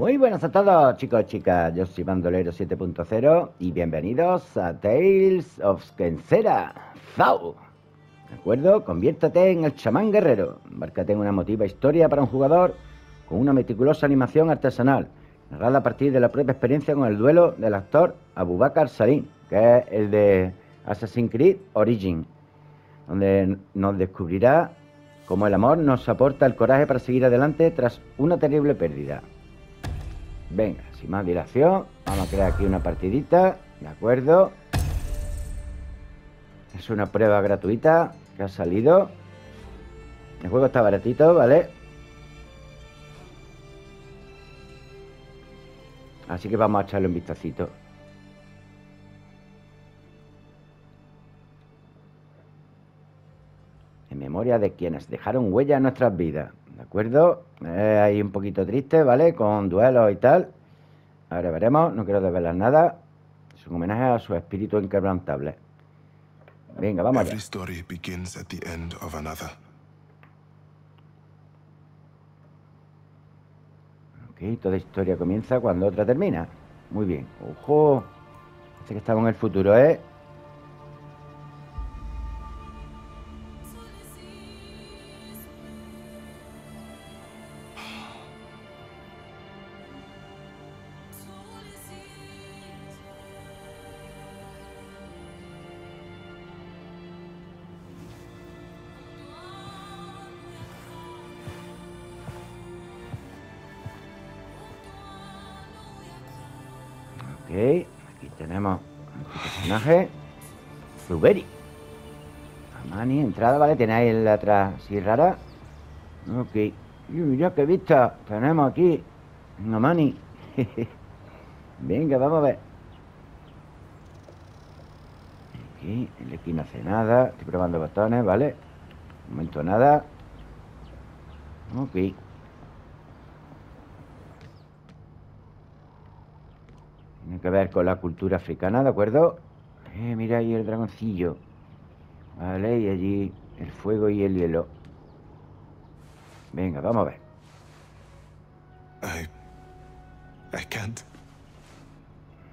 Muy buenas a todos, chicos y chicas. Yo soy Bandolero 7.0 y bienvenidos a Tales of Skensera. ¡Zau! ¿De acuerdo? Conviértate en el chamán guerrero. Embarcate en una emotiva historia para un jugador con una meticulosa animación artesanal, narrada a partir de la propia experiencia con el duelo del actor Abubakar Salim, que es el de Assassin's Creed Origin, donde nos descubrirá cómo el amor nos aporta el coraje para seguir adelante tras una terrible pérdida. Venga, sin más dilación, vamos a crear aquí una partidita, ¿de acuerdo? Es una prueba gratuita que ha salido. El juego está baratito, ¿vale? Así que vamos a echarle un vistacito. En memoria de quienes dejaron huella en nuestras vidas. ¿De acuerdo? Eh, ahí un poquito triste, ¿vale? Con duelos y tal. Ahora veremos, no quiero desvelar nada. Es un homenaje a su espíritu inquebrantable. Venga, vamos allá. Every story begins at the end of another. Ok, toda historia comienza cuando otra termina. Muy bien. Ojo. Parece que estamos en el futuro, ¿eh? Ok, aquí tenemos nuestro personaje. Zuberi. Amani, entrada, ¿vale? Ahí la atrás así rara. Ok. Y mira qué vista tenemos aquí. Amani. Venga, vamos a ver. Aquí, el aquí no hace nada. Estoy probando botones, ¿vale? De momento nada. Ok. Tiene que ver con la cultura africana, ¿de acuerdo? Eh, mira ahí el dragoncillo. Vale, y allí el fuego y el hielo. Venga, vamos a ver. I. I can't.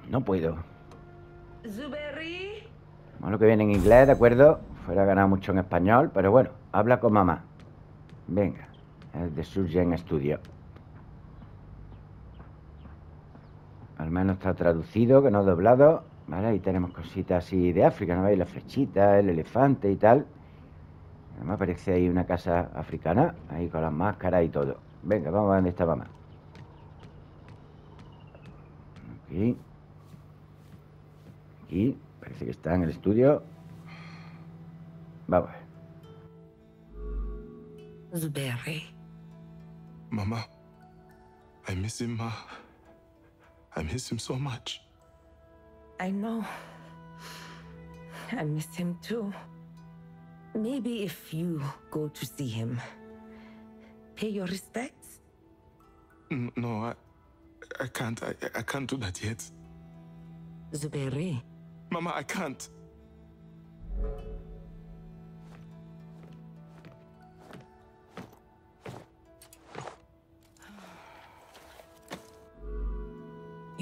No puedo. Zuberi? Vamos lo que viene en inglés, ¿de acuerdo? Fuera ganar mucho en español, pero bueno, habla con mamá. Venga, es de Surgeon Studio. Al menos está traducido, que no doblado. Vale, ahí tenemos cositas así de África, ¿no veis? La flechita, el elefante y tal. Me aparece ahí una casa africana, ahí con las máscaras y todo. Venga, vamos a ver dónde está mamá. Aquí. Aquí, parece que está en el estudio. Vamos a ver. Zuberi. Mama. I miss him, Ma. I miss him so much. I know. I miss him too. Maybe if you go to see him, pay your respects. No, I. I can't. I, I can't do that yet. Zuberi. Mama, I can't.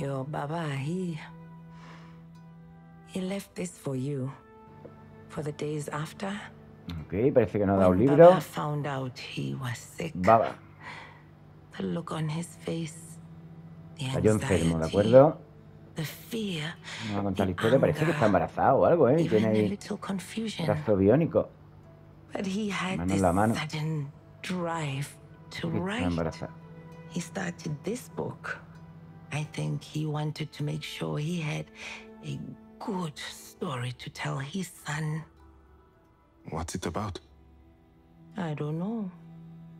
Your Baba, he. He left this for you. For the days after. Ok, parece que ha dado un libro. Baba found out he was sick. Baba, The look on his face. The cayó enfermo, ¿de acuerdo? Contar la the historia. Parece que está embarazado o algo, ¿eh? Tiene ahí brazo biónico. But he had Mano en la mano. Está write. embarazada. He started this book. I think he wanted to make sure he had a good story to tell his son. What's it about? I don't know.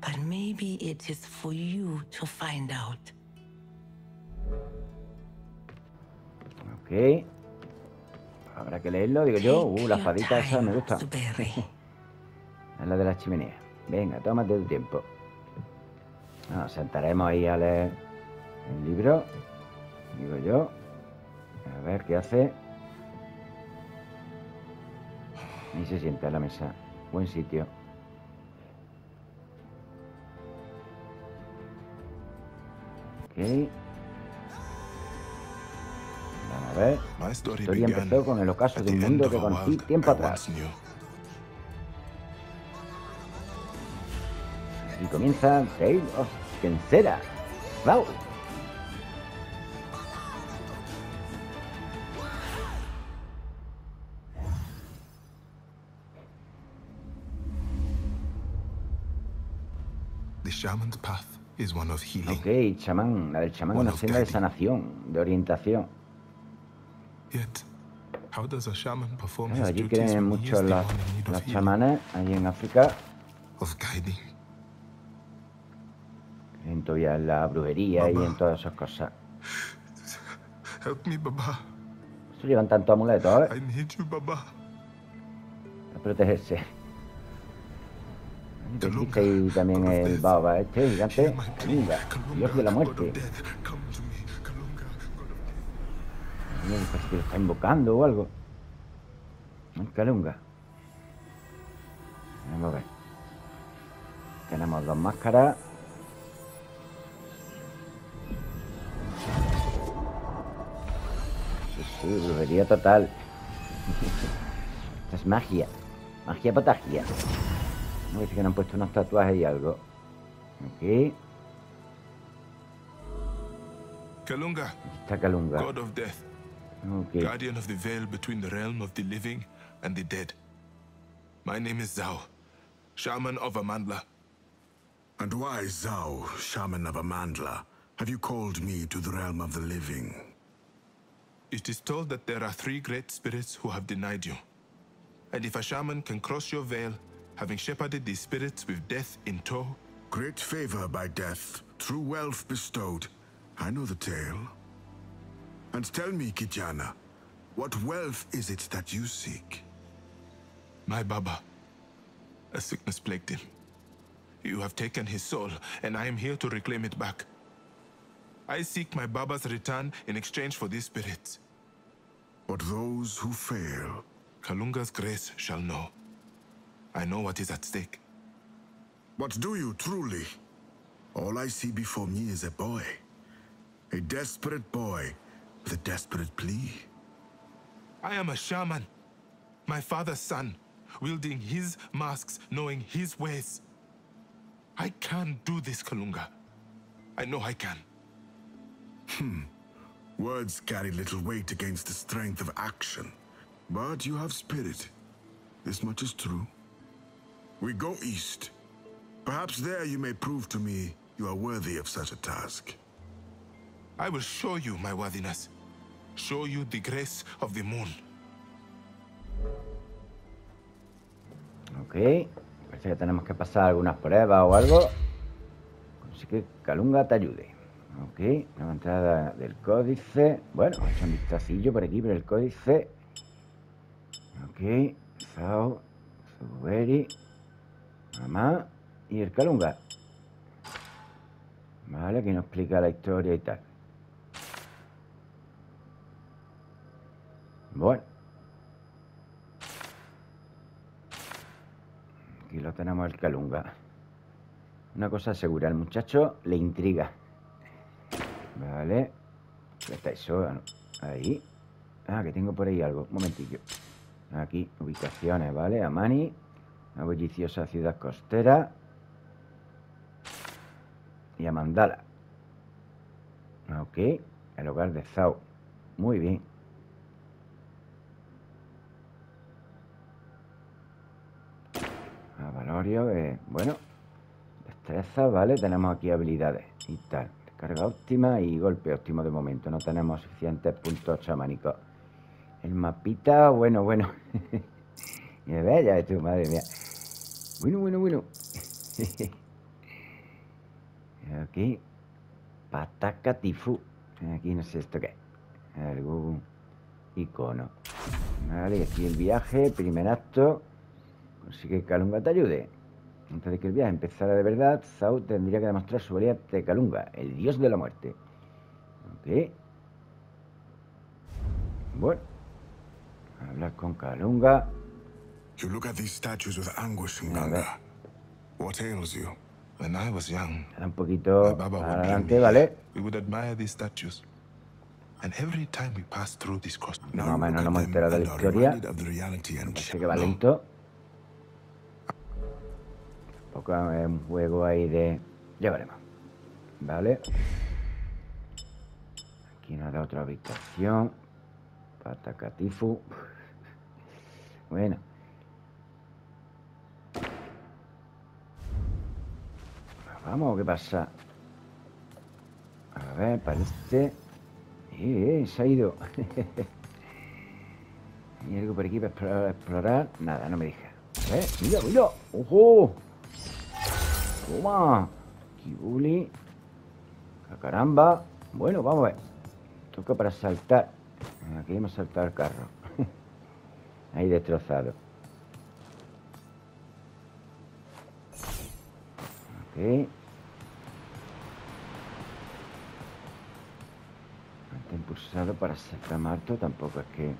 But maybe it is for you to find out. Ok. Habrá que leerlo, digo yo. Uh, la espadita esa me gusta. Es la de la chimenea. Venga, tómate tu tiempo. Nos sentaremos ahí a leer el libro. Digo yo. A ver qué hace. Ahí se sienta a la mesa. Buen sitio. Ok. A ver. La historia empezó con el ocaso de un mundo que conocí tiempo atrás. Y comienza Tale of Kensera. ¡Wow! Ok, chamán. La del chamán es una senda de sanación, de orientación. Yet, how does a shaman perform Claro, allí creen mucho las, las chamanes, allí en África. Creen todavía en la brujería y en todas esas cosas. Help me, Baba. Eso llevan tantos amuletos, ¿eh? I need you, Baba. A protegerse. Ahí también el baba este gigante. dios de la muerte. Parece que lo está invocando o algo. El Kalunga. Vamos a ver. Tenemos dos máscaras. Sí, brujería total. Esto es magia. Magia patagia. Me dice que no han puesto unos tatuajes y algo. Ok. Kalunga, está Kalunga. God of death, Ok. guardian of the veil between the realm of the living and the dead. My name is Zhao, shaman of Amandla. And why, Zhao, shaman of Amandla, have you called me to the realm of the living? It is told that there are three great spirits who have denied you. And if a shaman can cross your veil, having shepherded these spirits with death in tow, Great favor by death, true wealth bestowed. I know the tale. And tell me, Kijana, what wealth is it that you seek? my Baba, a sickness plagued him. You have taken his soul, and I am here to reclaim it back. I seek my Baba's return in exchange for these spirits. But those who fail, Kalunga's grace shall know. I know what is at stake. But do you truly? All I see before me is a boy. A desperate boy with a desperate plea. I am a shaman, my father's son, wielding his masks, knowing his ways. I can do this, Kalunga. I know I can. Hmm. Words carry little weight against the strength of action. But you have spirit. This much is true. We go east. Perhaps there you may prove to me you are worthy of such a task. I will show you my worthiness. Show you the grace of the moon. Ok. Parece que tenemos que pasar algunas pruebas o algo. Así que Calunga te ayude. Ok. Nueva entrada del códice. Bueno, he hecho un vistacillo por aquí, pero el códice. Ok. Sao. Suberi. Mamá. Y el Calunga. Vale, que nos explica la historia y tal. Bueno. Aquí lo tenemos el Calunga. Una cosa segura, el muchacho le intriga. Vale. Está eso. Ahí. Ah, que tengo por ahí algo. Un momentillo. Aquí, ubicaciones, ¿vale? Amani. Una bulliciosa ciudad costera. Y a Mandala. Ok. El hogar de Zhao. Muy bien. A Valorio, eh, bueno. Destreza, vale. Tenemos aquí habilidades y tal. Carga óptima y golpe óptimo de momento. No tenemos suficientes puntos chamánicos. El mapita, bueno, bueno. ya ves, ya ves madre mía. Bueno, bueno, bueno. aquí. Pataca tifú. Aquí no sé esto qué. Algún icono. Vale, aquí el viaje, primer acto. Consigue que Calunga te ayude. Antes de que el viaje empezara de verdad, Zhao tendría que demostrar su valía ante Calunga, el dios de la muerte. Ok. Bueno. Hablar con Calunga. You look at these statues with anguish and anger. What ails you? When I was young, Un poquito adelante, ¿vale? We would admire these statues. And every time we passed through these cross, no me he them enterado de and la historia. que va lento. Poco es un juego ahí de... Ya veremos. ¿Vale? Aquí nos da otra habitación. Patacatifu. Bueno. Vamos, ¿qué pasa? A ver, parece... Eh, eh, se ha ido. ¿Hay algo por aquí para explorar? Nada, no me deja. A ver, mira, mira. ¡Ojo! Toma. Kibuli. Caramba. Bueno, vamos a ver. Toca para saltar. Aquí hemos saltado el carro. Ahí destrozado. Ok. Está impulsado para saltar más alto. Tampoco es que...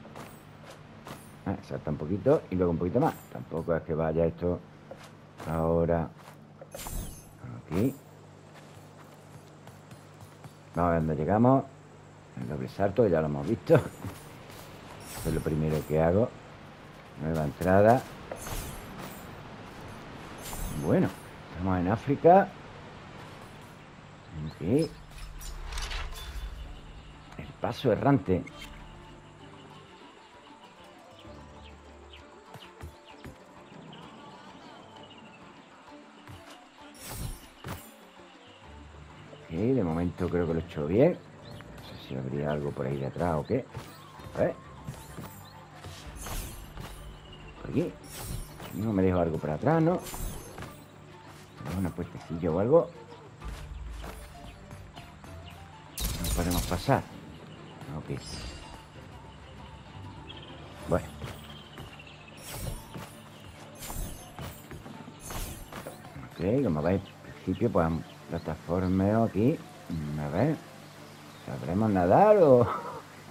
Ah, salta un poquito y luego un poquito más. Tampoco es que vaya esto ahora aquí. Vamos a ver dónde llegamos. El doble salto, ya lo hemos visto. Esto es lo primero que hago. Nueva entrada. Bueno, estamos en África. Ok. El paso errante. Ok, de momento creo que lo he hecho bien. No sé si habría algo por ahí detrás o qué. A ver. Por aquí. No me dejo algo por atrás, ¿no? Una puertecilla o algo. No podemos pasar. Ok. Bueno. Ok, como veis, al principio, pues plataformeo aquí. Mm, A ver. ¿Sabremos nadar o.?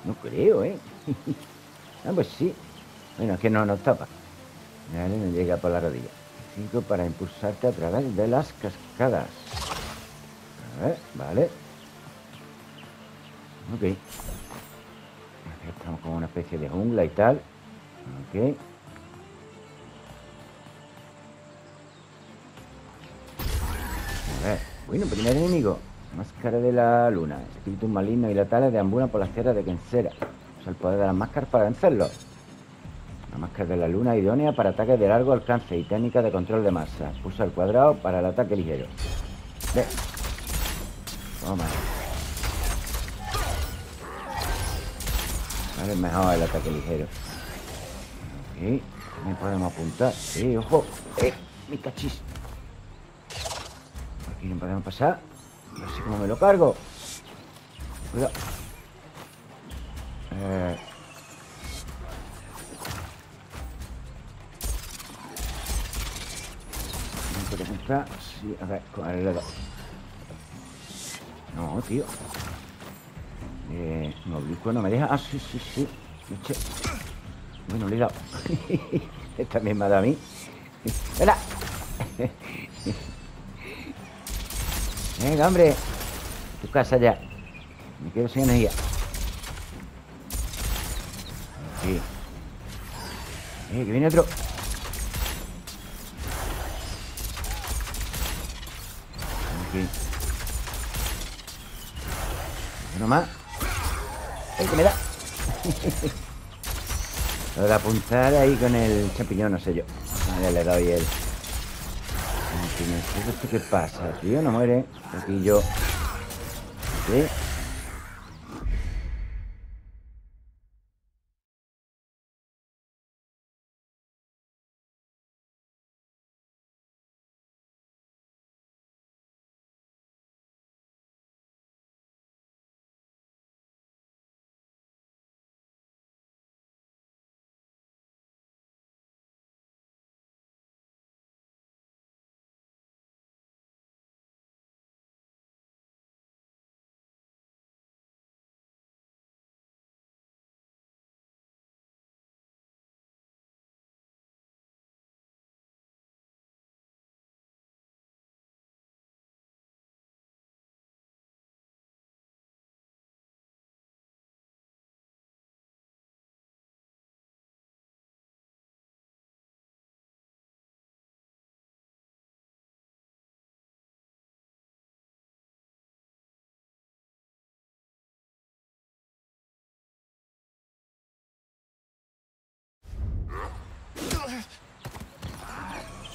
No creo, ¿eh? ah, pues sí. Bueno, es que no nos tapa. Vale, no llega por la rodilla. 5 para impulsarte a través de las cascadas. A ver, vale. Ok. Estamos como una especie de jungla y tal. Ok. A ver. Bueno, primer enemigo. Máscara de la luna. Espíritus malignos y letales deambulan por las tierras de Kensera. Usa el poder de las máscaras para vencerlos. La máscara de la luna idónea para ataques de largo alcance y técnica de control de masa. Pulsa el cuadrado para el ataque ligero. Ve. Toma. Vale, mejor el ataque ligero. Ok. Me podemos apuntar. Sí, ojo. Eh, mi cachis. Aquí no podemos pasar. No sé cómo me lo cargo. Cuidado. Eh. No puedo apuntar. Sí, a ver, con el dedo. No, tío. Eh, un oblicuo no me deja. Ah, sí, sí, sí. Eche. Bueno, le he dado. Esta misma me ha dado a mí. ¡Venga! Venga, hombre. Tu casa ya. Me quedo sin energía. Sí. Eh, que viene otro. Aquí. Uno más. ¡Ay, que me da! Lo de apuntar ahí con el champiñón, no sé yo. Vale, le doy el... En fin, ¿esto qué pasa, tío? No muere. Aquí yo... ¿Sí?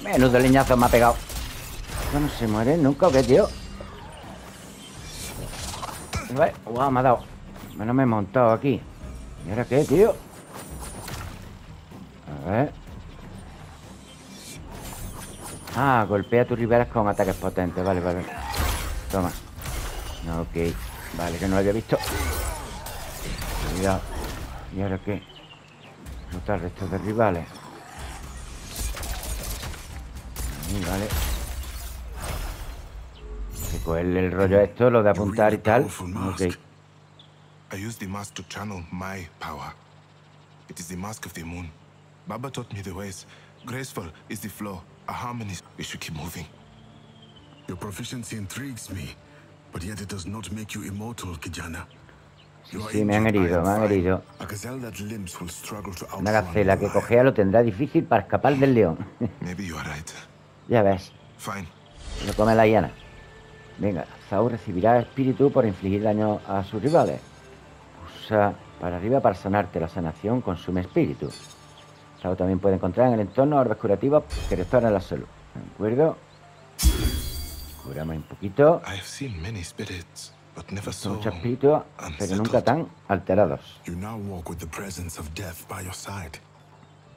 Menudo leñazo me ha pegado. No se muere nunca, ¿o qué, tío? Vale, guau, me ha dado. No me he montado aquí. ¿Y ahora qué, tío? A ver. Ah, golpea a tus rivales con ataques potentes. Vale, vale. Toma. Ok. Vale, que no lo había visto. Cuidado. ¿Y ahora qué? Notar restos de rivales. Vale. El rollo a esto, lo de apuntar y tal. Ok. I use the mask to channel my power. It is the mask of the moon. Baba taught me the ways. Graceful is the flow. A harmony. We should keep moving. Your proficiency intrigues me, but yet it does not make you immortal, Kijana. You are Sí, me han herido, me han herido. A gazelle that limps will struggle to Una gacela que you. cojea lo tendrá difícil para escapar del león. Maybe you are right. Ya ves, Fine. lo come la hiena. Venga, Zau recibirá espíritu por infligir daño a sus rivales. Usa para arriba para sanarte. La sanación consume espíritu. Zau también puede encontrar en el entorno orbes curativas que restauran la salud. ¿De acuerdo? Curamos un poquito. Muchos espíritus, pero nunca tan alterados. These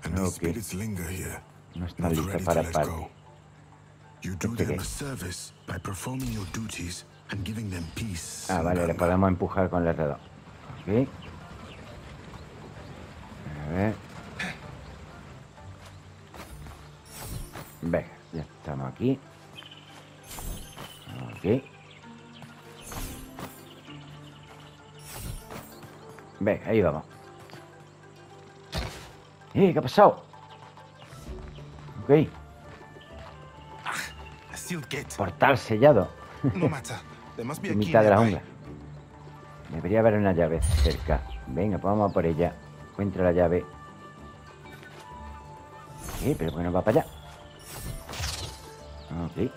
Okay. No está to para let par. You do them a service by performing your duties and giving them peace. Ah, vale, le podemos empujar con el R2. Ok. A ver. Venga, ya estamos aquí. Ok. Venga, ahí vamos. ¡Eh! ¿Qué ha pasado? Ok. Portal sellado. En mitad de la jungla. Debería haber una llave cerca. Venga, pues vamos a por ella. Encuentra la llave. Sí, pero bueno, va para allá. Ok.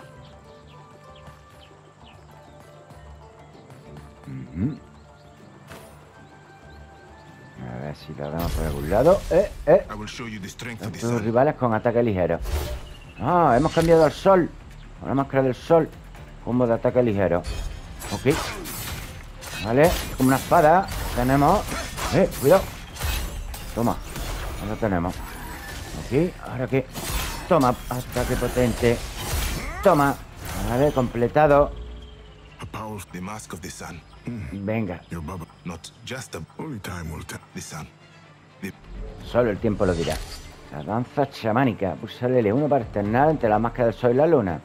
A ver si la damos por algún lado. Eh, eh. Sun. rivales con ataque ligero. Ah, hemos cambiado al sol. Con la máscara del sol. Combo de ataque ligero. Ok. Vale, como una espada. Tenemos. Eh, cuidado. Toma. Ahora tenemos. Ok, ahora que. Toma, ataque potente. Toma. Vale, completado. A powerful. The mask of the sun. Venga, solo el tiempo lo dirá. La danza chamánica. Pulsa el L1 para externar entre la máscara del sol y la luna.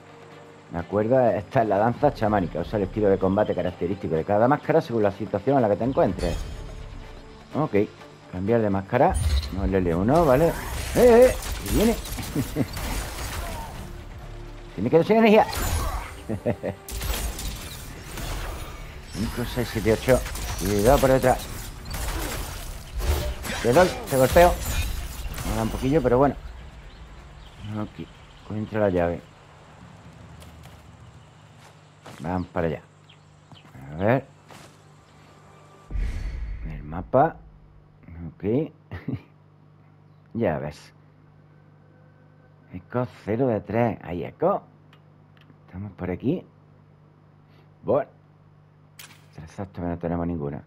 ¿De acuerdo? Esta es la danza chamánica. Usa el estilo de combate característico de cada máscara según la situación en la que te encuentres. Ok. Cambiar de máscara. No el L1, ¿vale? ¡Eh, eh! ¡Que viene! ¡Que me quedo sin energía! 5, 6, 7, 8. Cuidado por detrás. Te doy, te golpeo. Me da un poquillo, pero bueno. Aquí. Encuentra la llave. Vamos para allá. A ver. El mapa. Ok. ya ves. Eco 0 de 3. Ahí, Eco. Estamos por aquí. Bueno. Exacto, no tenemos ninguna.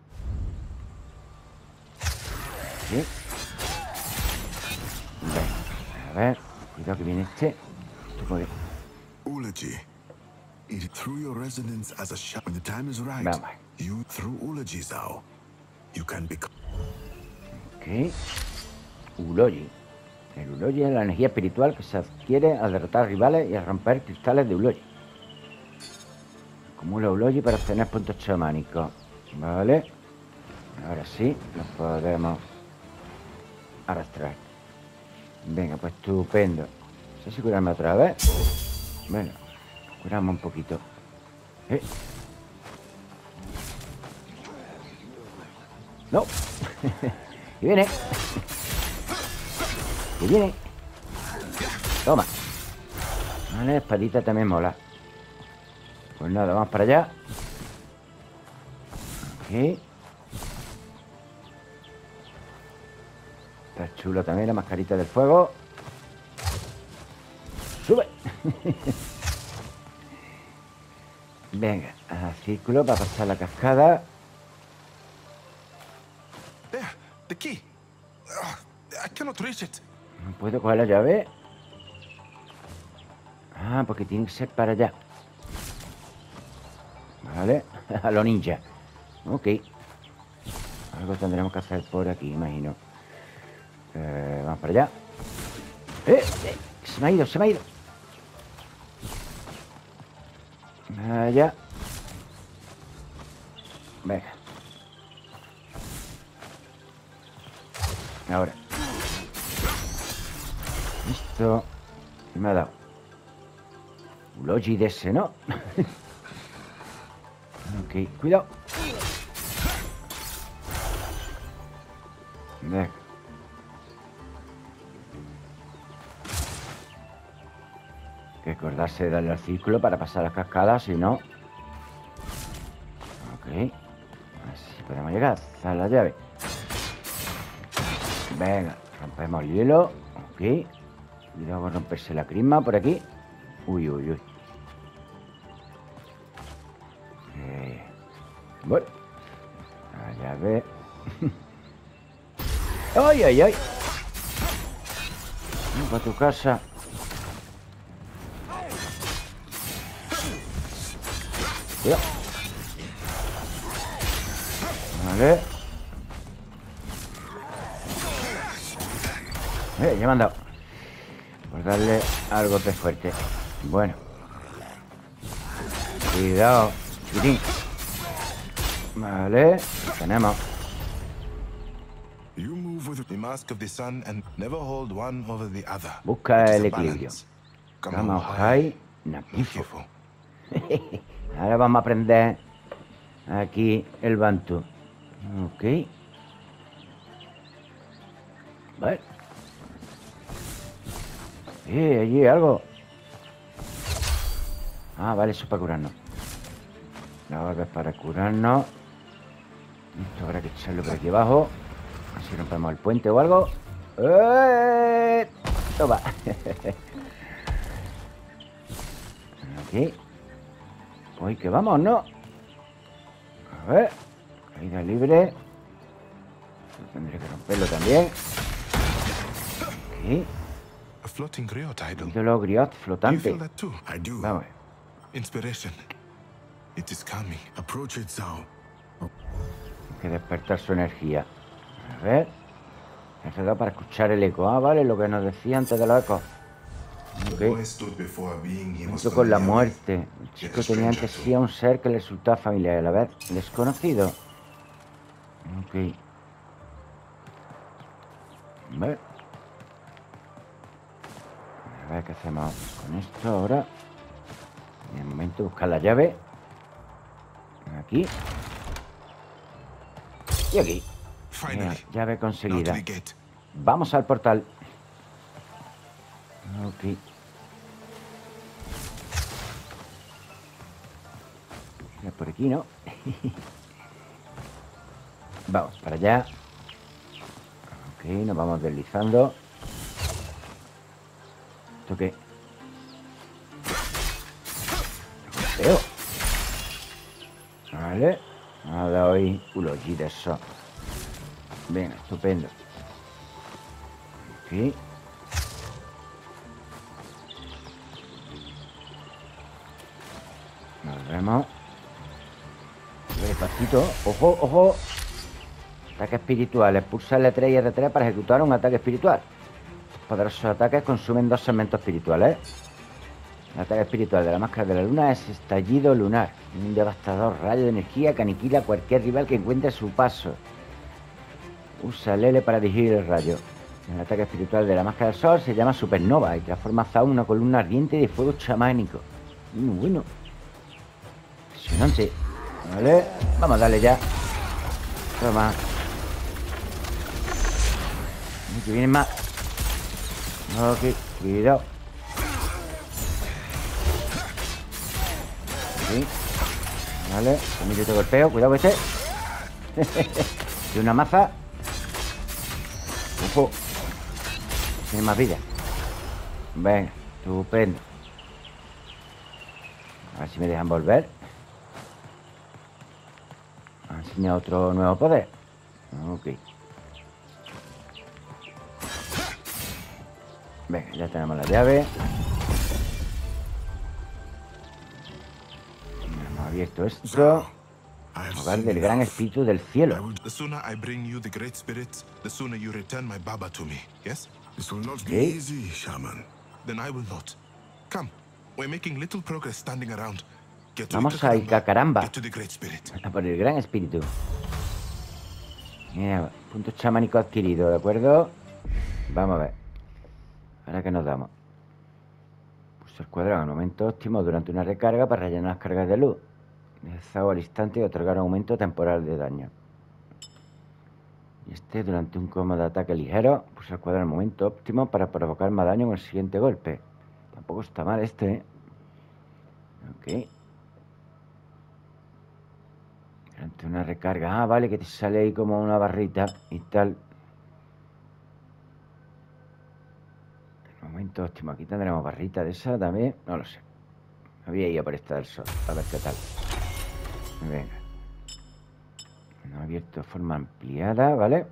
Sí. A ver. Cuidado que viene este. Esto Eulogy. It, through your resonance as a shadow, when the time is right, Vamos. you, through Eulogy, Zao, you can become. Ok. Uloyi. El Uloyi es la energía espiritual que se adquiere al derrotar rivales y al romper cristales de Uloyi. Acumula Uloyi para obtener puntos chamánicos. Vale. Ahora sí, nos podemos arrastrar. Venga, pues estupendo. No sé si curarme otra vez. Bueno, curamos un poquito. Eh. No. y viene. Y viene. Toma. Vale, espadita también mola. Pues nada, vamos para allá. Ok. Está chulo también la mascarita del fuego. sube. Venga, a círculo para pasar la cascada. Ah. No puedo coger la llave. Ah, porque tiene que ser para allá. Vale, a lo ninja. Ok. Algo tendremos que hacer por aquí, imagino. Eh, vamos para allá. ¡Eh! eh, Se me ha ido, se me ha ido. Allá. Venga. Ahora. Esto. ¿Qué me ha dado? Un logi de ese, ¿no? ok, cuidado. Venga. Que acordarse de darle al círculo para pasar las cascadas, si no... Ok. A ver si podemos llegar a la llave. Venga, rompemos el hielo. Ok. Cuidado con romperse la crisma por aquí. Uy, uy, uy. Eh, bueno. La llave. ¡Ay, ay, ay! Para tu casa. Cuidado. Vale. Eh, ya me han dado. Por darle algo de fuerte. Bueno. Cuidado, chiquitín. Vale. Tenemos. You move with The mask of the sun and never hold one over the other. Busca el equilibrio. Come Kama Ahora vamos a aprender aquí el Bantu. Ok. Vale. Eh, allí algo. Ah, vale, eso es para curarnos. Barba es para curarnos. Esto habrá que echarlo por aquí abajo. A ver si rompemos el puente o algo. ¡Eh! Toma. Aquí. Hoy que vamos, ¿no? A ver. Caída libre. Tendré que romperlo también. Aquí. Ídolo griot flotante. Vamos. Inspiration. It is coming. Approach it, Zhao. Hay que despertar su energía. A ver. He dado para escuchar el eco. Ah, vale, lo que nos decía antes de los ecos. Ok. stood before a being he Junto con la muerte. El chico tenía ante sí a un ser que le resultaba familiar a la vez desconocido. Ok. A ver. A ver qué hacemos con esto ahora. En el momento buscar la llave. Aquí. Y aquí. Mira, llave conseguida. Vamos al portal. Ok. Mira, Por aquí, ¿no? vamos para allá. Ok, nos vamos deslizando. ¿Esto qué? Veo. Vale. Nada hoy. Ulogi de eso. Venga, estupendo. Aquí. Despacito. Ojo, ojo. Ataque espiritual. Expulsa L3 y R3 para ejecutar un ataque espiritual. Poderosos ataques consumen dos segmentos espirituales. El ataque espiritual de la máscara de la luna es estallido lunar. Un devastador rayo de energía que aniquila cualquier rival que encuentre su paso. Usa el L para dirigir el rayo. El ataque espiritual de la máscara del sol se llama supernova y transforma a una columna ardiente de fuego chamánico. Muy bueno. Impresionante. Vale, vamos a darle ya. Toma. Que vienen más. Ok, cuidado. Aquí. Vale, también yo te golpeo. Cuidado con este. De una maza. Ojo. Tiene más vida. Venga, Estupendo. A ver si me dejan volver. Ha enseñado otro nuevo poder. Ok. Venga, ya tenemos la llave. Hemos abierto esto. Hogar del gran espíritu del cielo. will- The sooner I bring you the Great Spirit, the sooner you return my Baba to me, yes? This will not Okay. be easy, Shaman. Then I will not. Come, we're making little progress standing around. Vamos a Spirit. A por el gran espíritu. Mira, punto chamánico adquirido, ¿de acuerdo? Vamos a ver. Ahora que nos damos. Pulsa el cuadrado en momento óptimo durante una recarga para rellenar las cargas de luz. Deshago al instante y otorgar aumento temporal de daño. Y este durante un cómodo ataque ligero. Pulsa el cuadrado en momento óptimo para provocar más daño con el siguiente golpe. Tampoco está mal este, ¿eh? Ok. Durante una recarga. Ah, vale, que te sale ahí como una barrita y tal. Momento óptimo. Aquí tendremos barrita de esa también. No lo sé. Había ido por esta del sol. A ver qué tal. Venga. No abierto forma ampliada, ¿vale?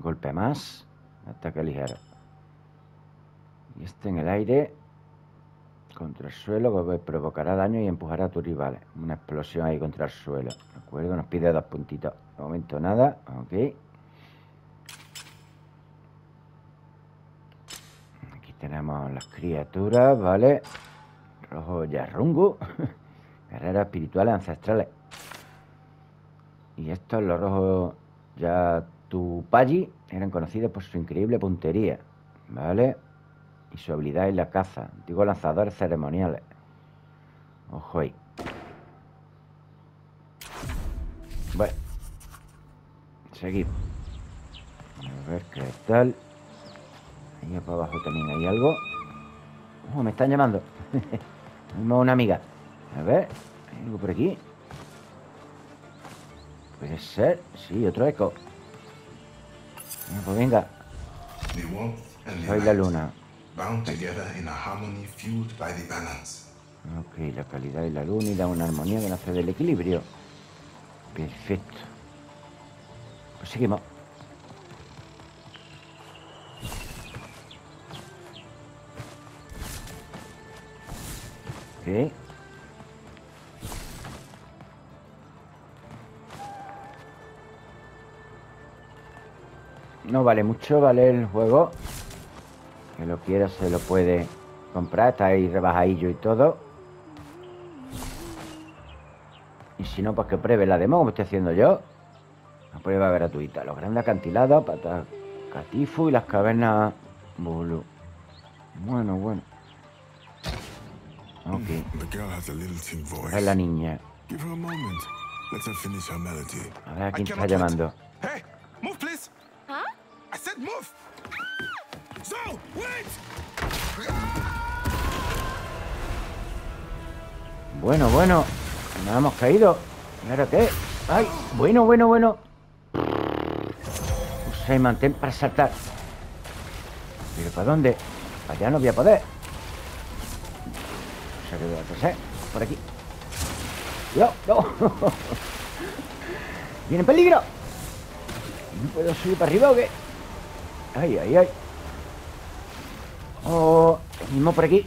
Golpe más. Ataque ligero. Y este en el aire. Contra el suelo que provocará daño y empujará a tus rivales. Una explosión ahí contra el suelo. ¿De acuerdo? Nos pide dos puntitos. De momento nada. Ok. Aquí tenemos las criaturas, ¿vale? Rojo Yarrungu. Guerreras espirituales ancestrales. Y estos, los rojos Yatupayi, eran conocidos por su increíble puntería, ¿vale? Y su habilidad en la caza. Antiguos lanzadores ceremoniales. Ojo ahí. Bueno. Seguimos. A ver qué tal. Ahí para abajo también hay algo. Oh, me están llamando. Tenemos una amiga. A ver, ¿hay algo por aquí? Puede ser. Sí, otro eco. Pues venga, soy la luna. Bound together in a harmony fueled by the balance. Ok, la calidad y la luna y da una armonía que nace del equilibrio. Perfecto. Pues seguimos. Ok. No vale mucho, vale el juego. Que lo quiera se lo puede comprar, está ahí rebajadillo y todo. Y si no, pues que pruebe la demo, como estoy haciendo yo. La prueba gratuita. Los grandes acantilados, patas catifu y las cavernas Bulu. Bueno, bueno. Ok, The girl has a lilting voice. es la niña. Give her a moment. Let her finish her melody. A ver a quién está llamando. Hey, move, please. Huh? I said move. Bueno, bueno. Nos hemos caído. ¿Y ahora qué? ¡Ay! Bueno, bueno, bueno. Usa y mantén para saltar. ¿Pero para dónde? Para allá no voy a poder. O sea que voy a hacer. Por aquí. ¡Cuidado! ¡No! ¡Viene en peligro! ¿No puedo subir para arriba o qué? ¡Ay, ay, ay! ¡Oh! Mismo por aquí.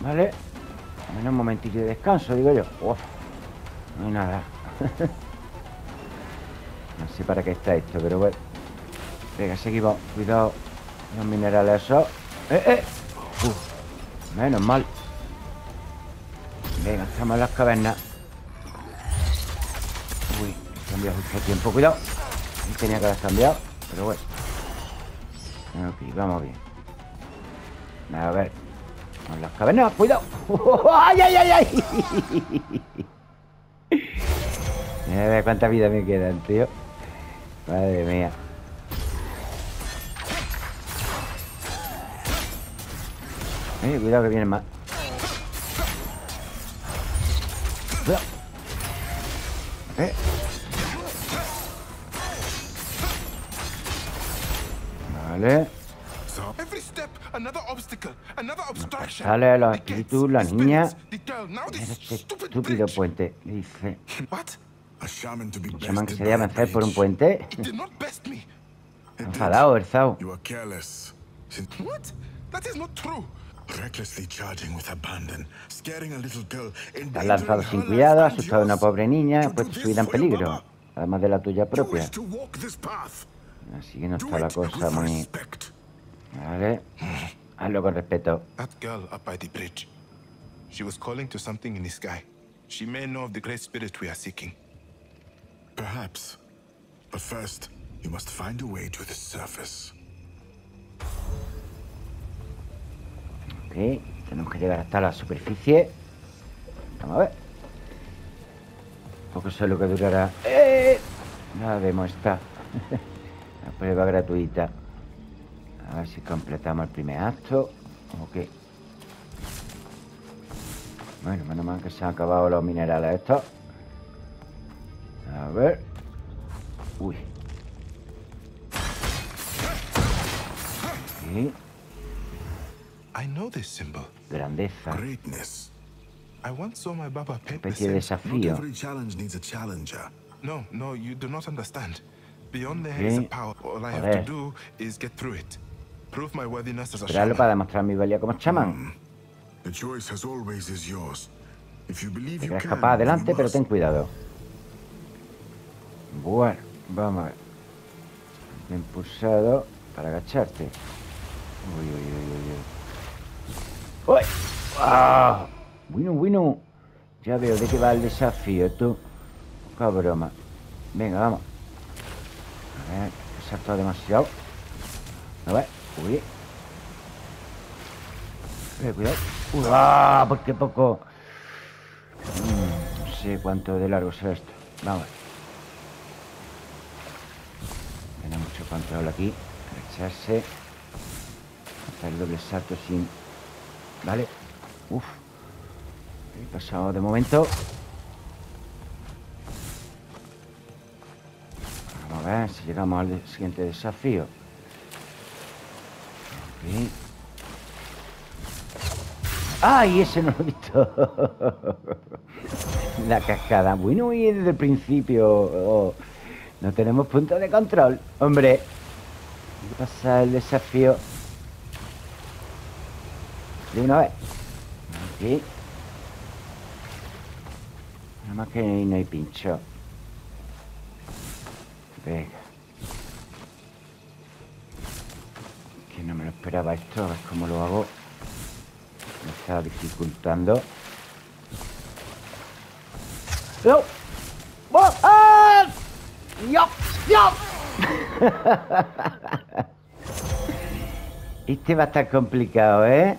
Vale. Menos un momentillo de descanso, digo yo. Uf, no hay nada. no sé para qué está esto, pero bueno. Venga, seguimos. Cuidado. Los minerales esos. ¡Eh, eh! Menos mal. Venga, estamos en las cavernas. Uy, he cambiado justo tiempo. Cuidado. Tenía que haber cambiado, pero bueno. Ok, vamos bien. A ver. Con las cavernas, cuidado. ¡Ay, ay, ay, ay! Mira ver cuánta vida me quedan, tío. Madre mía. Eh, cuidado que vienen más. Cuidado. Eh. Vale. Sale a los espíritus, la niña. este estúpido puente. Dice, What? A shaman to be un chamán que se deja by a vencer por un puente. It did not best me. It did. Enfadado, el Zao. You are careless. Since What? That is not true. recklessly charging with abandon, scaring a little girl, Te has lanzado sin cuidado, asustado a una pobre niña, You has puesto su vida en peligro. Además de la tuya You propia. Así que no está la cosa muy... Vale. Hazlo con respeto. That girl up by the bridge. She was calling to something in the sky. She may know of the great spirit we are seeking. Perhaps. But first, you must find a way to the surface. Ok. Tenemos que llegar hasta la superficie. Vamos a ver. Poco sé lo que durará. ¡Eh! La demo está. la prueba gratuita. A ver si completamos el primer acto. Ok. Bueno, menos mal que se han acabado los minerales estos. A ver. Uy. I know this symbol. Grandeza. Greatness. I once saw my Baba Especie de desafío. every challenge needs a challenger. No, no, you do not understand. Beyond there is a power. All I have to do is get through it. Esperarlo para demostrar mi valía como chamán. Crees can, capaz adelante, pero ten cuidado. Bueno, vamos a ver. Impulsado para agacharte. Uy, uy, uy, uy, uy. ¡Uy! ¡Ah! Bueno, bueno. Ya veo de qué va el desafío, tú. Poca broma. Venga, vamos. A ver, he saltado demasiado. A ver, uy. Eh, cuidado. Uy, ¡Ah! ¿Por qué poco? Mm, no sé cuánto de largo será esto. Vamos. Tiene mucho control aquí. Agacharse. Hacer el doble salto sin. Vale. Uf. He pasado de momento. Vamos a ver si llegamos al siguiente desafío. ¡Ay! Ese no lo he visto. La cascada. Bueno, y desde el principio. oh, no tenemos punto de control. Hombre. Hay que pasar el desafío. De una vez. Aquí. Nada más que no hay pincho. Venga. Que no me lo esperaba esto. A ver cómo lo hago. Me está dificultando. ¡No! ¡Oh! ¡Ah! ¡Yo! ¡Yo! Este va a estar complicado, ¿eh?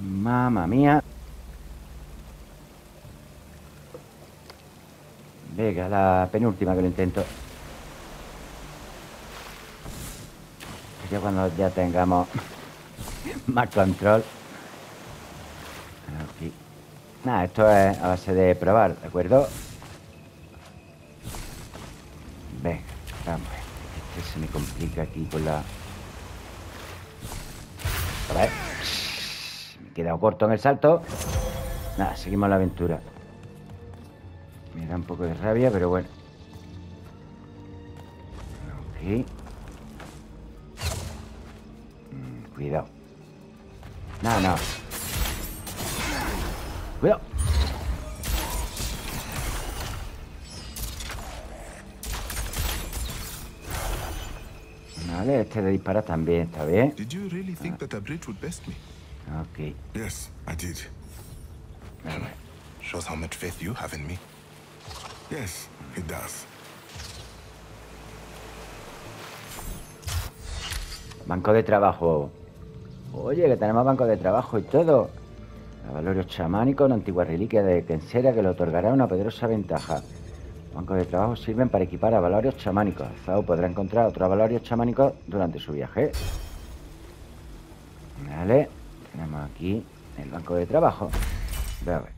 Mamma mía. Venga, la penúltima que lo intento. Ya cuando ya tengamos más control. Aquí. Nada, esto es a base de probar, ¿de acuerdo? Venga, vamos. Este se me complica aquí con la... A ver. Me he quedado corto en el salto. Nada, seguimos la aventura. Me da un poco de rabia, pero bueno. Ok. Cuidado. No, no. Cuidado. Vale, este de disparar también está bien. Did you really think that a bridge would best me? Ok. Yes, I did. Shows how much faith you have in me. Yes, it does. Banco de trabajo. Oye, que tenemos banco de trabajo y todo. Valorio chamánico, una antigua reliquia de Kensera que le otorgará una poderosa ventaja. Bancos de trabajo sirven para equipar a valorios chamánicos. Zao podrá encontrar otros valorios chamánicos durante su viaje. Vale. Tenemos aquí el banco de trabajo. A ver.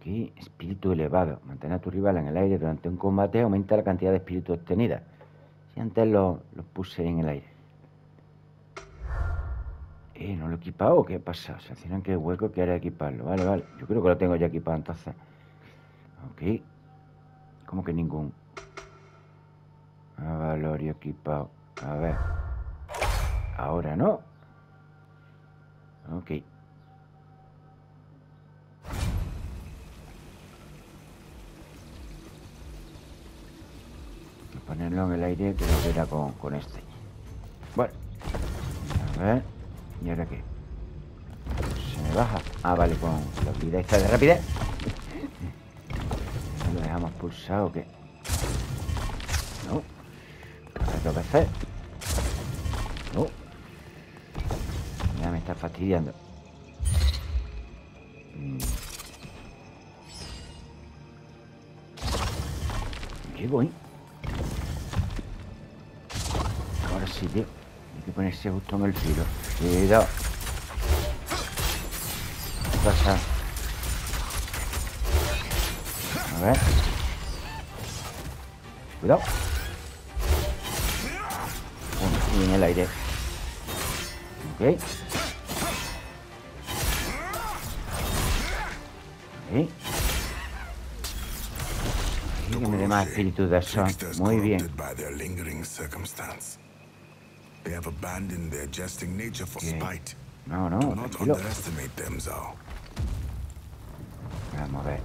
Aquí, espíritu elevado. Mantener a tu rival en el aire durante un combate aumenta la cantidad de espíritu obtenida. Si Si antes los lo puse en el aire. Eh, ¿no lo he equipado o qué pasa? Se hacían que hueco que era equiparlo. Vale, vale. Yo creo que lo tengo ya equipado entonces. Ok. ¿Cómo que ningún? Ah, Valorio equipado. A ver. Ahora no. Ok. A ponerlo en el aire, que era con, con este. Bueno. A ver. ¿Y ahora qué? Se me baja. Ah, vale, con la habilidad esta de rapidez. ¿Lo dejamos pulsado o qué? No. Dos veces. No. Ya me está fastidiando. Mm. ¿Qué voy? Ahora sí, tío. Hay que ponerse justo en el filo. Cuidado. ¿Qué pasa? A ver. Cuidado. Y en el aire. Ok. Y me dé más espíritu de eso. Muy bien. corrupted by their lingering circumstance. They have abandoned their jesting nature for Okay. spite. No, no, Do not tranquilo. underestimate them, Zhao. Vamos a ver.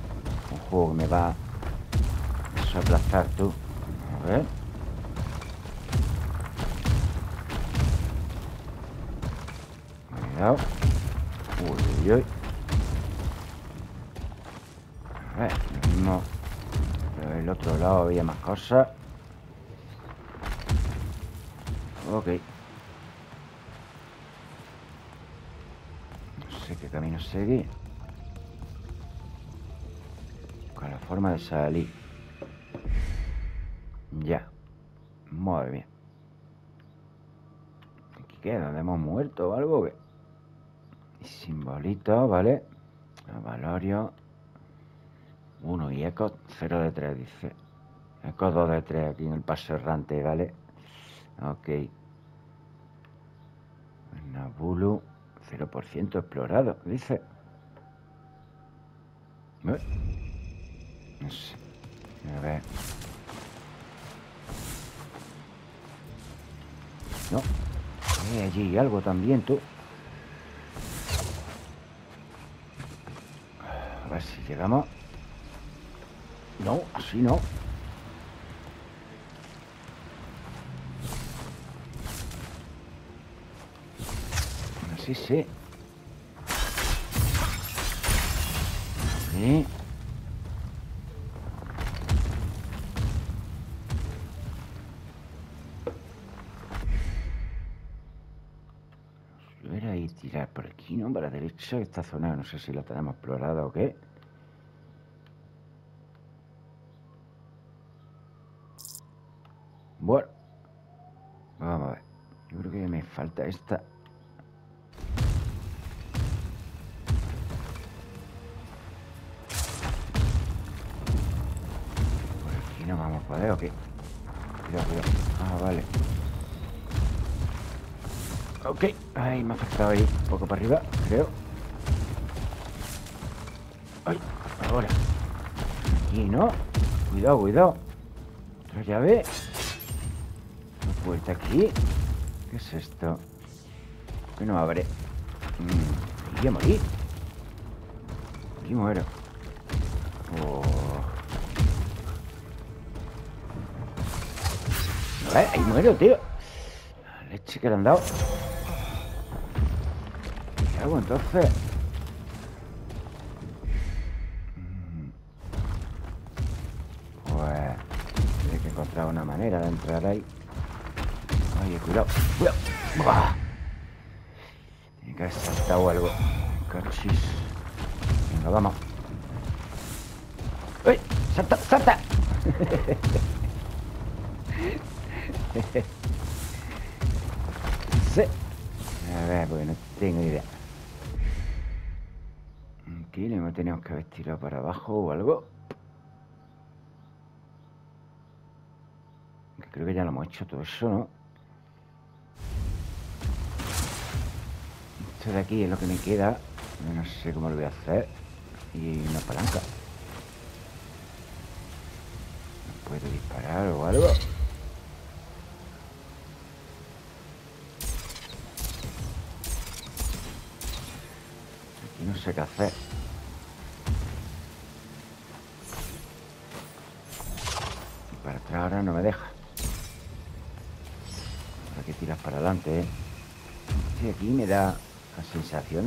Un juego que me va a aplastar tú. A ver. Cuidado. Uy, uy, uy. A ver, lo mismo. Pero el otro lado había más cosas. Ok. No sé qué camino seguir. Con la forma de salir. Ya. Muy bien. ¿Aquí qué? ¿Dónde hemos muerto o algo? Y Simbolito, ¿vale? Valorio. 1 y Eco 0 de 3, dice. Eco 2 de 3 aquí en el paso errante, ¿vale? Ok. Nabulu 0% explorado, dice. ¿Eh? No sé. A ver. No. Eh, allí hay algo también, tú. A ver si llegamos. No, así no. Sí. Sí. A ir tirar por aquí, ¿no? Para la derecha, esta zona no sé si la tenemos explorada o qué. Bueno. Vamos a ver. Yo creo que me falta esta. Ha afectado ahí un poco para arriba, creo. Ay, ahora. Aquí, ¿no? Cuidado, cuidado. Otra llave. Una puerta aquí. ¿Qué es esto? Que no abre. Mm, voy a morir. Aquí muero. Oh. Ahí muero, tío. Leche que le han dado. ¿Qué hago entonces? Pues hay que encontrar una manera de entrar ahí. Oye, cuidado. Cuidado. Buah. Tiene que haber saltado algo. Cachis. Venga, vamos. ¡Uy! ¡Salta! ¡Salta! sí. A ver, porque no tengo idea. Aquí no tenemos que haber tirado para abajo o algo. Creo que ya lo hemos hecho todo eso, ¿no? Esto de aquí es lo que me queda. No sé cómo lo voy a hacer. Y una palanca. ¿No puedo disparar o algo? Aquí no sé qué hacer.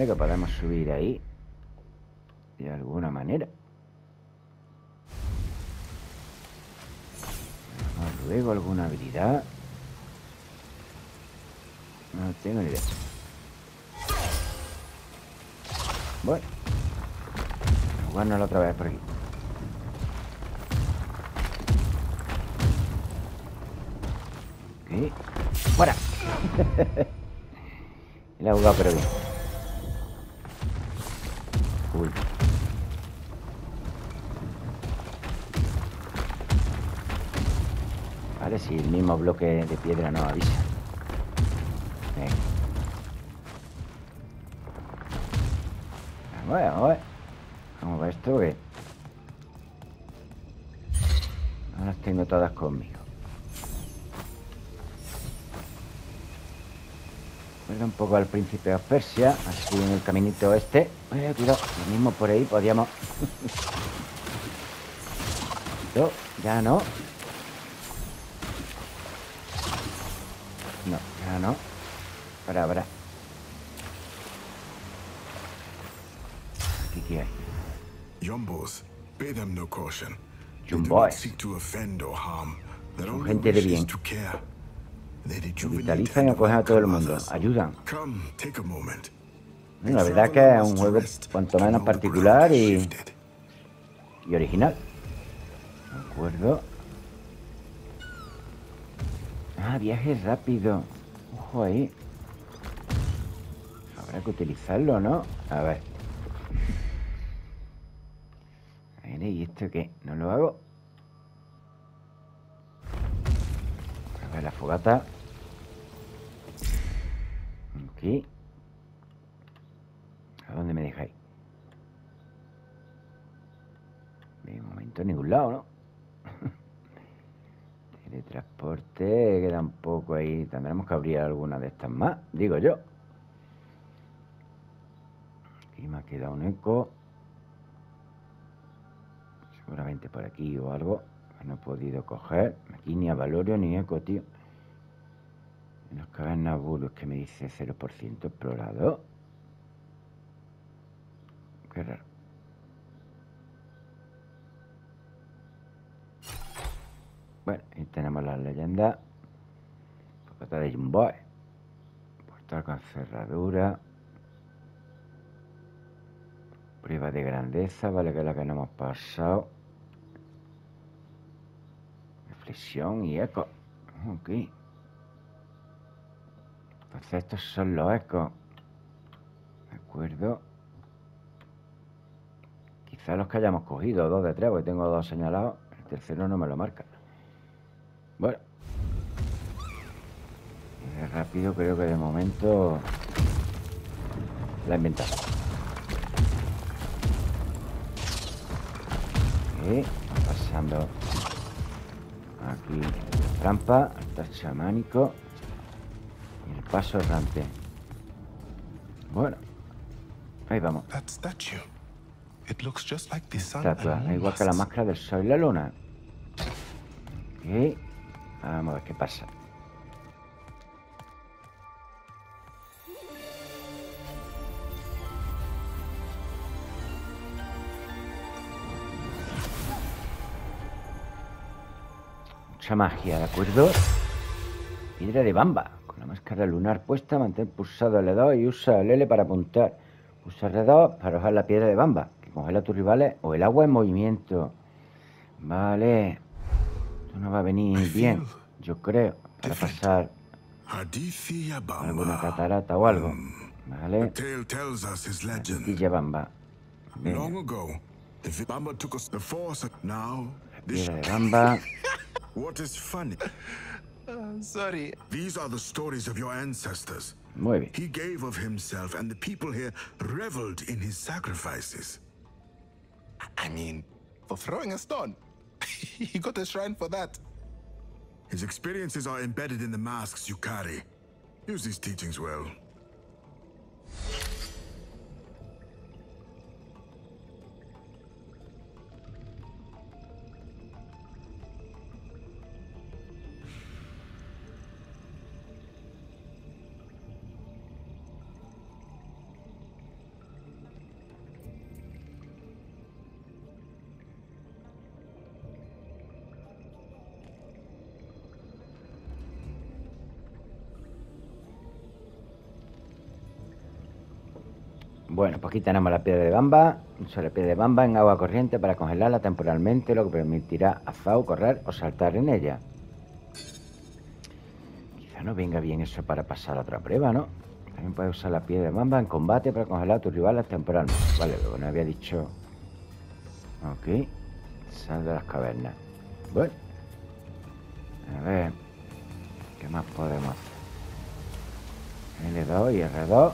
Que podemos subir ahí de alguna manera. Vamos luego alguna habilidad. No tengo ni idea. Bueno. Jugarnos otra vez por aquí. Ok. ¡Fuera! Le ha jugado pero bien. Vale, si el mismo bloque de piedra no avisa. Venga. Vamos a. Vamos a ver esto que... No las tengo todas conmigo. Un poco al príncipe de Persia, así en el caminito este. Eh, cuidado, lo mismo por ahí podíamos. no, ya no. No, ya no. Para, para. Aquí qué hay. Yombos, pay them no caution. Yombos. not seek to offend or harm. Their Son only gente de bien. is to care. Vitalizan y acogen a todo el mundo. Ayudan. Bueno, la verdad que es un juego cuanto menos particular y, y original. De acuerdo. Ah, viaje rápido. Ojo ahí. Habrá que utilizarlo, ¿no? A ver. A ver, ¿y esto qué? ¿No lo hago? A ver, la fogata. ¿A dónde me dejáis? De momento en ningún lado, ¿no? Teletransporte, queda un poco ahí. Tendremos que abrir alguna de estas más, digo yo. Aquí me ha quedado un eco. Seguramente por aquí o algo. No he podido coger. Aquí ni a Valorio ni eco, tío. En los cavernas Bulus que me dice 0% explorado. Qué raro. Bueno, ahí tenemos las leyendas. Fogata de Jumboy. Portal con cerradura. Prueba de grandeza, vale que es la que no hemos pasado. Reflexión y eco. Ok. Entonces estos son los ecos. De acuerdo. Quizá los que hayamos cogido, dos de tres, porque tengo dos señalados. El tercero no me lo marca. Bueno. De rápido creo que de momento la he inventado. Pasando aquí trampa, altar chamánico paso errante. Bueno, ahí vamos. Estatua, igual que la máscara del sol y la luna. Ok, vamos a ver qué pasa. Mucha magia, ¿de acuerdo? Piedra de bamba. La máscara lunar puesta, mantén pulsado L2 y usa el L para apuntar. Usa R2 para arrojar la piedra de bamba, que congela a tus rivales o el agua en movimiento. Vale. Esto no va a venir bien, yo creo, para pasar alguna catarata o algo. The Vale. Pilla bamba. Venga, this piedra de bamba. What is funny? sorry. These are the stories of your ancestors. Muy bien. He gave of himself, and the people here reveled in his sacrifices. I mean, for throwing a stone. he got a shrine for that. His experiences are embedded in the masks you carry. Use these teachings well. Bueno, pues aquí tenemos la piedra de bamba. La piedra de bamba en agua corriente para congelarla temporalmente, lo que permitirá a Zao correr o saltar en ella. Quizá no venga bien eso para pasar a otra prueba, ¿no? También puedes usar la piedra de bamba en combate para congelar a tus rivales temporalmente. Vale, lo no había dicho. Ok. Sal de las cavernas. Bueno. A ver. ¿Qué más podemos hacer? L2 y R2.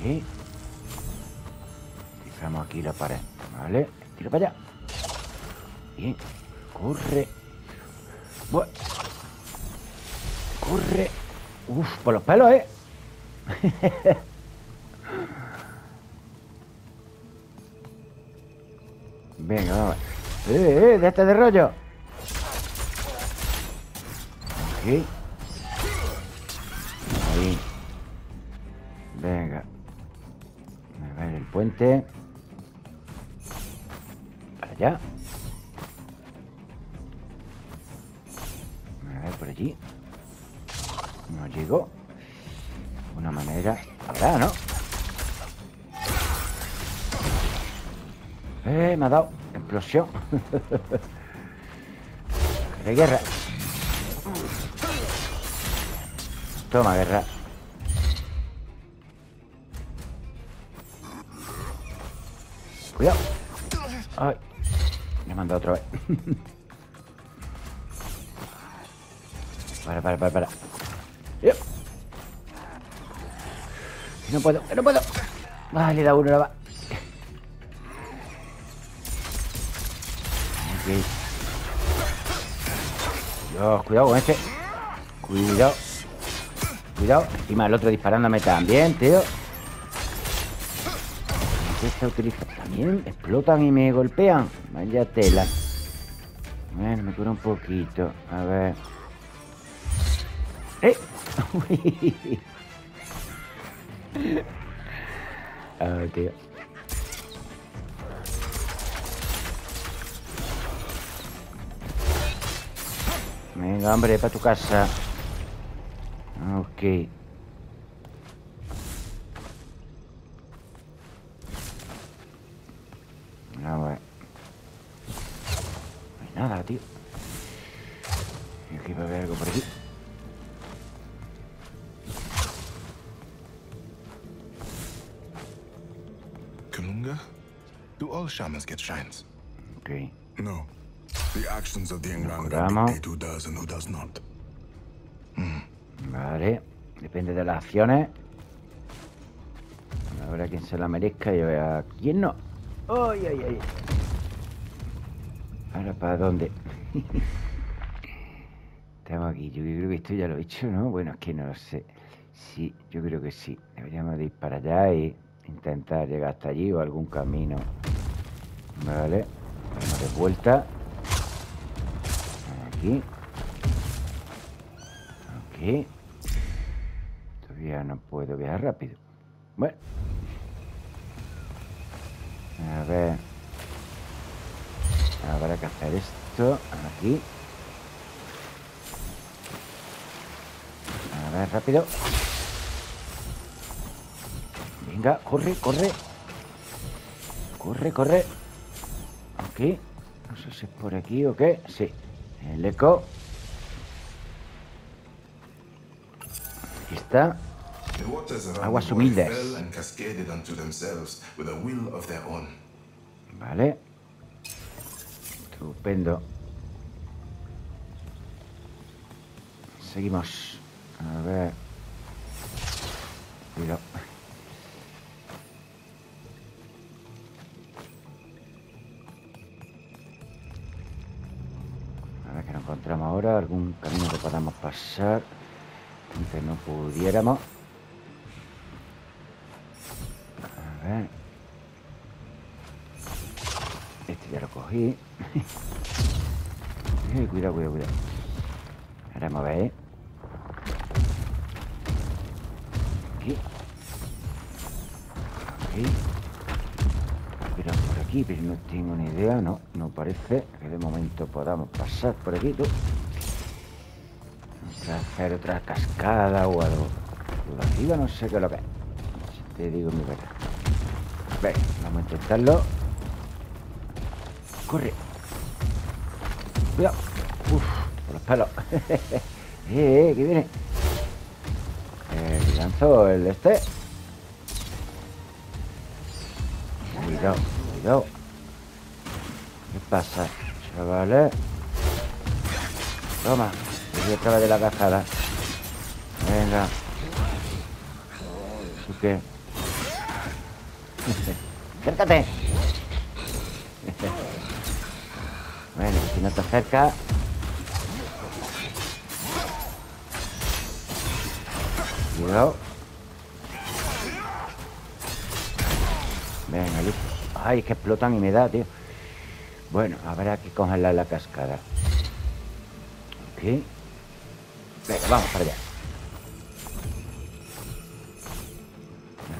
Ok. Fijamos aquí la pared. Vale. Tira para allá. Bien. Corre. Bueno. Corre. Uf, por los pelos, ¿eh? Venga, vamos. ¡Eh, eh! ¡Déjate de rollo! Ok. Puente. Para allá. A ver por allí. No llegó. Una manera. Habrá, ¿no? Eh, me ha dado explosión. de guerra. Toma, guerra. Cuidado. Ay. Me ha mandado otra vez. para, para, para, para. No puedo, no puedo. Vale, da uno, la va. Ok. Dios, cuidado con este. Cuidado. Cuidado. Encima el otro disparándome también, tío. ¿Qué está utilizando? También explotan y me golpean. Vaya tela. Bueno, me cura un poquito. A ver. ¡Eh! Ay, tío. Venga, hombre, para tu casa. Ok. A ver. No hay nada, tío. Y aquí va a haber algo por aquí. Kalunga? Do all shamans get shrines? Ok. No. The actions of the dictate who does and who does not. Vale. Depende de las acciones. Habrá quien se la merezca y a quién no. ¡Ay, ay, ay! Ahora, ¿para dónde? Estamos aquí. Yo creo que esto ya lo he hecho, ¿no? Bueno, es que no lo sé. Sí, yo creo que sí. Deberíamos de ir para allá y intentar llegar hasta allí o algún camino. Vale. Vamos de vuelta. Aquí. Ok. Todavía no puedo viajar rápido. Bueno. A ver. Habrá que hacer esto aquí. A ver, rápido. Venga, corre, corre. Corre, corre. Aquí. No sé si es por aquí o qué. Sí. El eco. Aquí está. Aguas humildes. fell and cascaded unto themselves with a will of their own. Vale. Estupendo. Seguimos. A ver. Cuidado. A ver qué nos encontramos ahora. Algún camino que podamos pasar. Aunque no pudiéramos. Ver. Este ya lo cogí. Eh, cuidado, cuidado, cuidado. Ahora vamos a ver. ¿eh? Aquí. Aquí. Mira, por aquí, pero no tengo ni idea, no, no parece que de momento podamos pasar por aquí, tú. Vamos a hacer otra cascada o algo. Por arriba no sé qué es lo que es. Te digo mi verdad. Ven, vamos a intentarlo. Corre. Cuidado. Uf, por los pelos. eh, eh, que viene. El lanzó el este. Cuidado, cuidado. ¿Qué pasa, chavales? Toma, voy otra de la cascada. Venga. ¿Tú qué? Acércate. Bueno, si no te acercas. Cuidado. Venga, listo. Ay, es que explotan y me da, tío. Bueno, habrá que congelar la cascada. Ok. Venga, vamos para allá.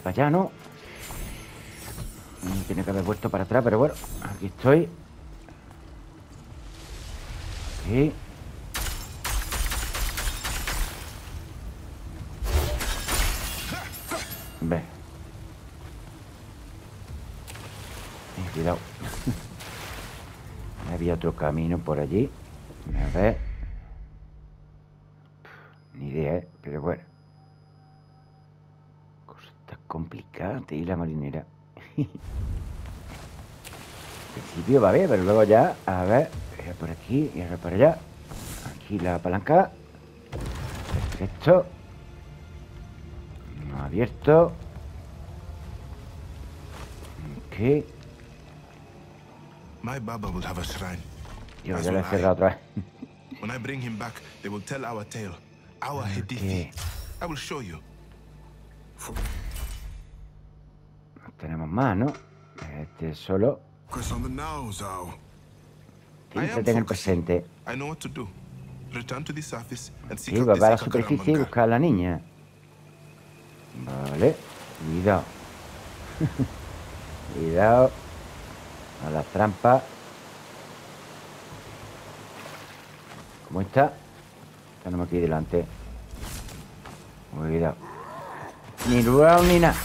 Para allá, ¿no? Tiene que haber vuelto para atrás, pero bueno, aquí estoy. Aquí. Ve. Eh, cuidado. Había otro camino por allí. A ver. Ni idea, ¿eh? Pero bueno. Cosa complicada, y la marinera. Al principio va bien, pero luego ya, a ver, eh, por aquí y ahora por allá. Aquí la palanca. Perfecto. No abierto. Ok. My Baba will have a shrine. Yo ya lo he cerrado otra vez. When I bring him back, they will tell our tale, our Hedithi. Okay. I will show you. Tenemos más, ¿no? Este solo. Céntrate en el presente. Sí, va the a la superficie y buscar a la niña. Vale. Cuidado. Cuidado. A las trampas. ¿Cómo está? Tenemos aquí delante. Cuidado. Ni lugar ni nada.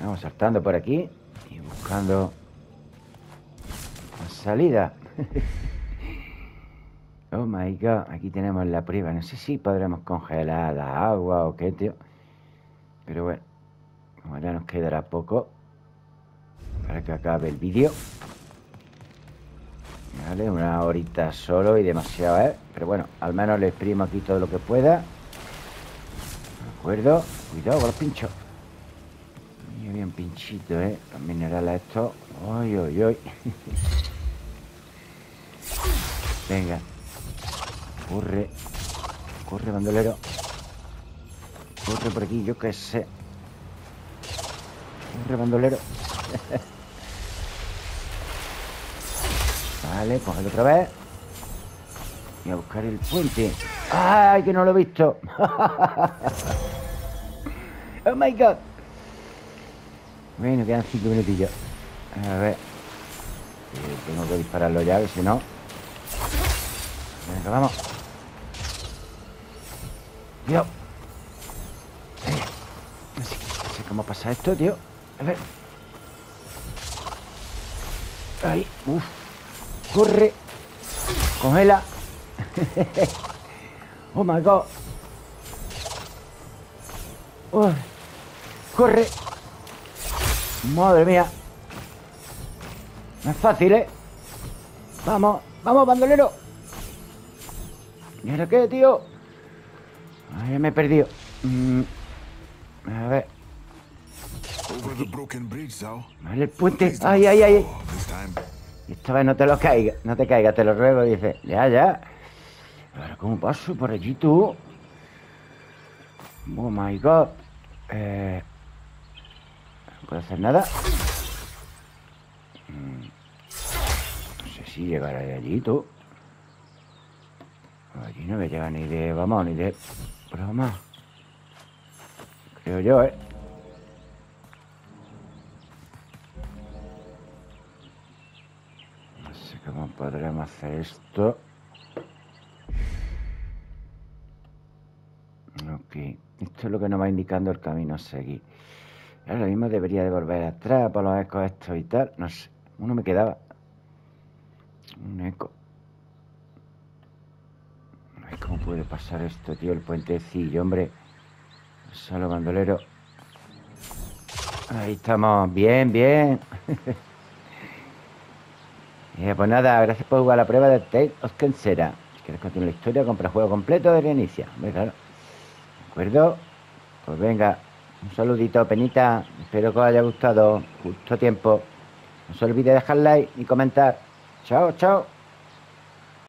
Vamos saltando por aquí y buscando la salida. oh my god, aquí tenemos la prueba. No sé si podremos congelar la agua o qué, tío. Pero bueno, ya nos quedará poco para que acabe el vídeo. Vale, una horita solo y demasiado, ¿eh? Pero bueno, al menos le exprimo aquí todo lo que pueda. ¿De acuerdo? Cuidado con los pinchos. Bien pinchito, ¿eh? Los minerales estos. Uy, uy, uy. Venga. Corre. Corre, bandolero. Corre por aquí, yo qué sé. Corre, bandolero. Vale, cógelo otra vez. Y a buscar el puente. ¡Ay, que no lo he visto! ¡Oh, my God! Bueno, quedan cinco minutillos. A ver. Eh, tengo que dispararlo ya, que si no. Venga, vamos. Tío. Venga. No sé, no sé cómo pasa esto, tío. A ver. Ahí. Uf. Corre. Congela. oh my god. corre. Madre mía. No es fácil, ¿eh? Vamos, vamos, bandolero. ¿Y ahora qué, tío? Ay, me he perdido. Mm, a ver. Vale, el puente. Ay, ay, ay. Esta vez no te lo caiga, no te caiga, te lo ruego. Dice, ya, ya. Ahora, ¿cómo paso por allí tú? Oh my god. Eh, no puedo hacer nada. Mm, no sé si llegará de allí tú. Allí no me llega ni de. Vamos, ni de. Broma. Creo yo, ¿eh? Cómo podremos hacer esto. Ok. Esto es lo que nos va indicando el camino a seguir. Ahora mismo debería de volver atrás por los ecos estos y tal. No sé. Uno me quedaba. Un eco. ¿Cómo puede pasar esto, tío? El puentecillo, hombre. Solo bandolero. Ahí estamos. Bien, bien. eh, pues nada, gracias por jugar la prueba de Tale of. Si quieres continuar la historia, compra el juego completo de inicia. Hombre, claro. ¿De acuerdo? Pues venga. Un saludito, penita. Espero que os haya gustado. Justo tiempo. No se olvide dejar like y comentar. Chao, chao.